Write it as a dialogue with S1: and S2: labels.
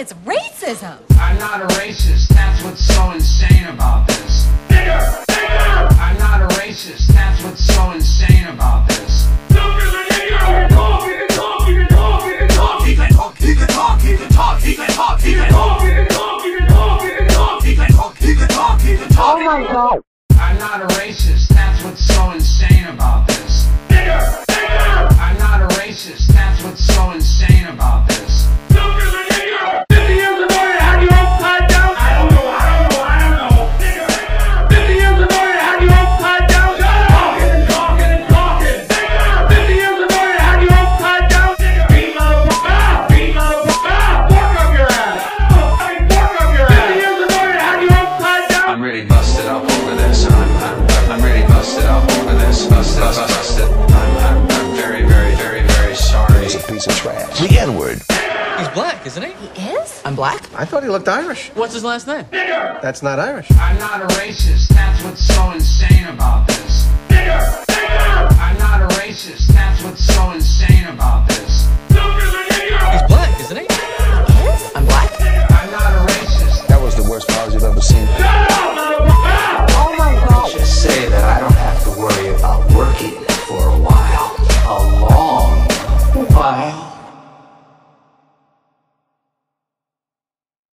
S1: it's racism.
S2: I'm not a racist. That's what's so insane about this. Nigger! Nigger! I'm not a racist. That's what's so insane about this. Oh my god. I'm not a racist, that's what is a
S3: piece of trash. The N word.
S4: He's black, isn't he?
S1: He is?
S4: I'm black?
S5: I thought he looked Irish.
S4: What's his last name? Nigger!
S5: That's not Irish.
S2: I'm not a racist. That's what